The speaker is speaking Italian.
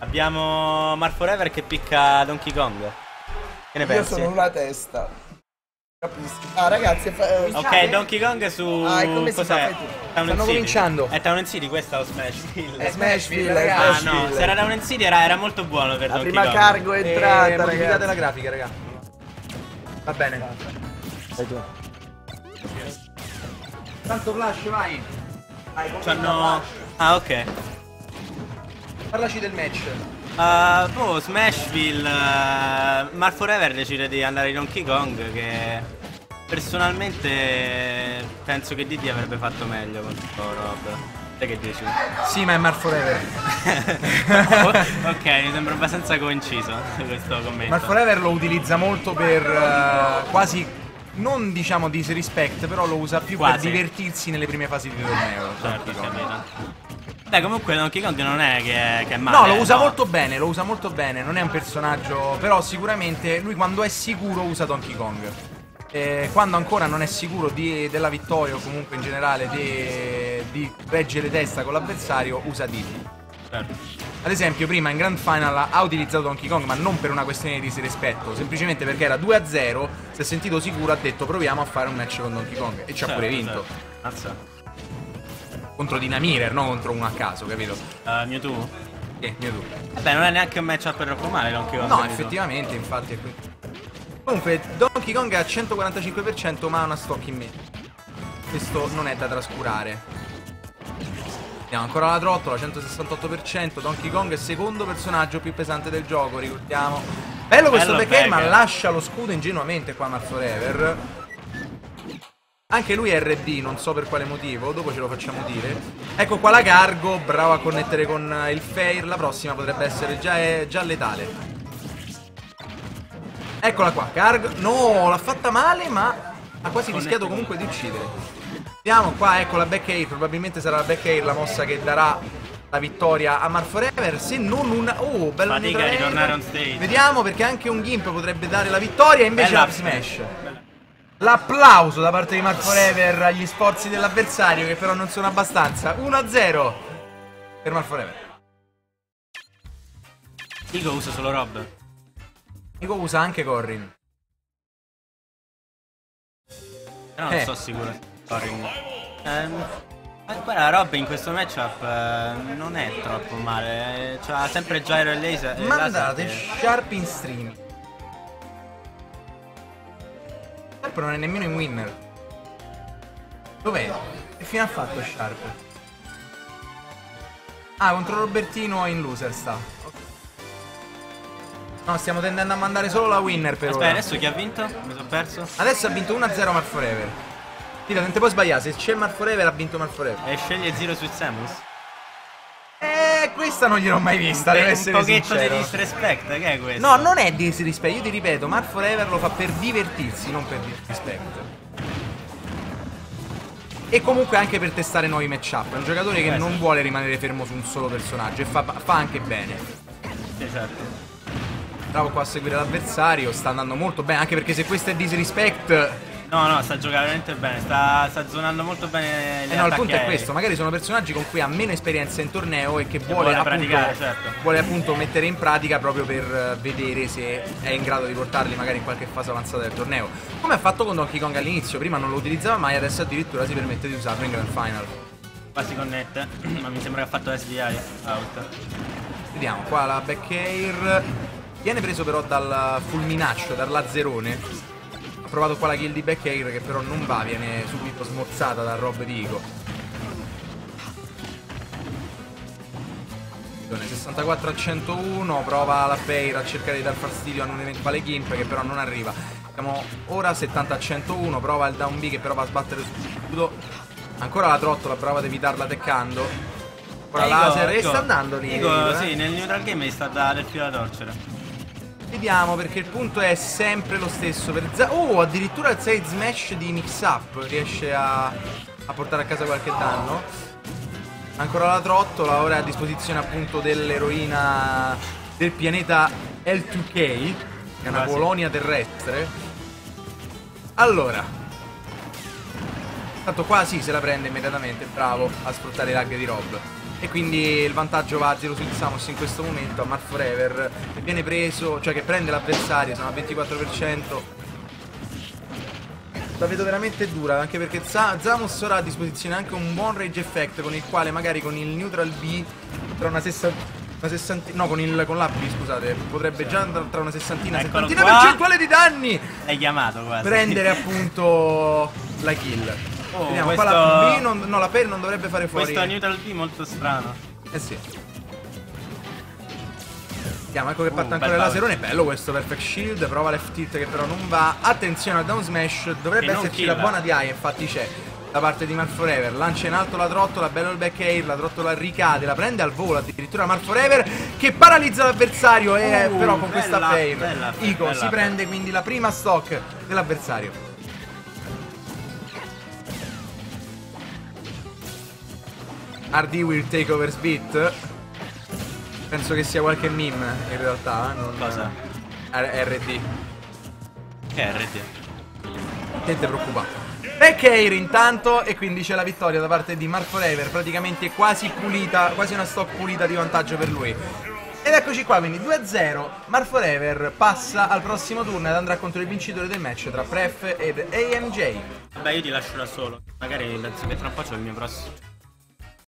Abbiamo Mar Forever che picca Donkey Kong. Che ne Io pensi? sono una testa. Capisco. Ah, ragazzi, fa- eh, Ok, Donkey Kong su. Ah, come si fa? Stanno cominciando. È Town and City questa o Smashville? È Smashville, è ragazzi. Ah Smashville. no, se era Town and City era, era molto buono per La Donkey prima Kong. cargo è Eh, entrata, ragazzi. la grafica, raga. Va bene. Vai tu. Tanto flash, vai. C'hanno... Ah ok. Parlaci del match. Uh, boh, Smashville, uh, Mar Forever decide di andare in Donkey Kong che personalmente penso che Didi avrebbe fatto meglio contro Rob. Te che dici? Sì, ma è Mar Forever. ok, mi sembra abbastanza coinciso questo commento. Mar Forever lo utilizza molto per eh, quasi non diciamo disrespect, però lo usa più Quasi. per divertirsi nelle prime fasi di torneo. Certo, Donkey ho Kong. capito. Beh, comunque Donkey Kong non è che è, che è male. No, lo usa no. molto bene, lo usa molto bene, non è un personaggio, però sicuramente lui quando è sicuro usa Donkey Kong. Eh, quando ancora non è sicuro di- della vittoria o comunque in generale di, di reggere testa con l'avversario, usa Diddy. Certo. Ad esempio, prima in Grand Final ha utilizzato Donkey Kong, ma non per una questione di disrispetto, semplicemente perché era 2-0, si è sentito sicuro, ha detto proviamo a fare un match con Donkey Kong e ci ha Certo, pure vinto. certo. Mazza. Contro Dynamir, non contro uno a caso, capito? Uh, Mewtwo? Che Mewtwo. Vabbè, non è neanche un matchup troppo male Donkey Kong. No, Mewtwo. effettivamente, infatti è qui. Comunque, Donkey Kong è al 145%, ma ha una stock in meno. Questo non è da trascurare. Andiamo ancora la trottola, 168%. Donkey Kong è il secondo personaggio più pesante del gioco, ricordiamo. Bello questo Bello back ma lascia lo scudo ingenuamente qua Mar Forever. Anche lui è RD, non so per quale motivo, dopo ce lo facciamo dire. Ecco qua la cargo, bravo a connettere con eh, il Fair, la prossima potrebbe essere già, eh, già letale. Eccola qua, cargo. No, l'ha fatta male, ma ha quasi rischiato comunque di uccidere. Vediamo qua, ecco la back air, probabilmente sarà la back air la mossa che darà la vittoria a Mar Forever, se non una... Oh, bello Fatica air. ritornare on stage. Vediamo perché anche un Gimp potrebbe dare la vittoria, invece Bella up smash. L'applauso da parte di Mark Forever agli sforzi dell'avversario, che però non sono abbastanza. 1-0 per Mark Forever. Igo usa solo Rob. Nico usa anche Corrin. Però non Eh. sono sicuro. Corrin. Ehm, ma guarda, Rob in questo matchup eh, non è troppo male. eh, C'ha sempre gyro e laser. Mandate laser che- Sharp in stream. Sharp non è nemmeno in winner. Dov'è? Che fine ha fatto Sharp? Ah, contro Robertino in loser sta. No, stiamo tendendo a mandare solo la winner per Aspetta, ora. adesso chi ha vinto? Mi sono perso. Adesso ha vinto 1-0 Mar Forever. Tira, non ti puoi sbagliare, se c'è Mar Forever ha vinto Mar Forever. E sceglie Zero su Samus. Questa non gliel'ho mai vista, devo un essere pochetto sincero. di disrespect, che è questo? No, non è disrispetto, io ti ripeto, Mar Forever lo fa per divertirsi, non per disrispetto. E comunque anche per testare nuovi matchup. È un giocatore che Eh, non sì. vuole rimanere fermo su un solo personaggio e fa, fa anche bene. Certo. Bravo qua a seguire l'avversario, sta andando molto bene, anche perché se questo è disrespect... No, no, sta giocando veramente bene. Sta, sta zonando molto bene gli Eh no, il punto è aerei. questo, magari sono personaggi con cui ha meno esperienza in torneo e che vuole, vuole appunto, certo. vuole appunto mettere in pratica proprio per eh, vedere se è in grado di portarli magari in qualche fase avanzata del torneo. Come ha fatto con Donkey Kong all'inizio, prima non lo utilizzava mai, adesso addirittura si permette di usarlo in Grand Final. Qua si connette, ma mi sembra che ha fatto SDI out. Vediamo, qua la back air viene preso però dal fulminaccio, dal lazzerone. Ha provato qua la kill di back air che però non va, viene subito smorzata dal Rob di Igo. 64 a 101, prova la Bair a cercare di dar fastidio a un eventuale Gimp che però non arriva. Siamo ora 70 a 101, prova il down B che però va a sbattere sul scudo. Ancora la trottola, prova ad evitarla teccando. Ora Eh, Igo, laser e sta andando lì. Igo, eh. sì, nel neutral game sta da del filo da torcere. Vediamo perché il punto è sempre lo stesso. Per Za- oh, addirittura il side smash di Mix Up riesce a, a portare a casa qualche danno. Ancora la trottola, ora è a disposizione appunto dell'eroina del pianeta L2K, che è una Quasi. colonia terrestre. Allora, tanto qua sì, se la prende immediatamente, bravo a sfruttare i lag di Rob. E quindi il vantaggio va a Zero Suit Samus in questo momento a Mark Forever che viene preso, cioè che prende l'avversario, sono al 24%. La vedo veramente dura, anche perché Za- Zamus ora ha a disposizione anche un buon rage effect con il quale magari con il neutral B tra una sessantina... Una sessantina, no, con, il, con l'AB, scusate, potrebbe già tra tra una sessantina, Eccolo settantina percentuale di danni L'hai chiamato quasi. prendere appunto la kill. Oh, Vediamo, qua questo- la B non, no, la per non dovrebbe fare fuori. Questo neutral B molto strano. Eh sì. Vediamo, ecco che parte Uh, ancora il laserone. Bello questo Perfect Shield. Prova left tilt che però non va. Attenzione al down smash. Dovrebbe esserci la buona DI, infatti c'è. Da parte di Mark Forever. Lancia in alto la trottola. Bello il back air. La trottola ricade. La prende al volo. Addirittura Mark Forever che paralizza l'avversario. E Uh, però con questa bella, fail. bella, Ico bella si fail. prende quindi la prima stock dell'avversario. RD will take over Spit. Penso che sia qualche meme in realtà. Non... Cosa? RD. Che è RD? Niente preoccupato. Back air intanto e quindi c'è la vittoria da parte di Mark Forever, praticamente quasi pulita, quasi una stock pulita di vantaggio per lui. Ed eccoci qua, quindi 2-0, Mark Forever passa al prossimo turno ed andrà contro il vincitore del match tra Pref ed AMJ. Vabbè, io ti lascio da solo. Magari tra un po' c'ho il mio prossimo.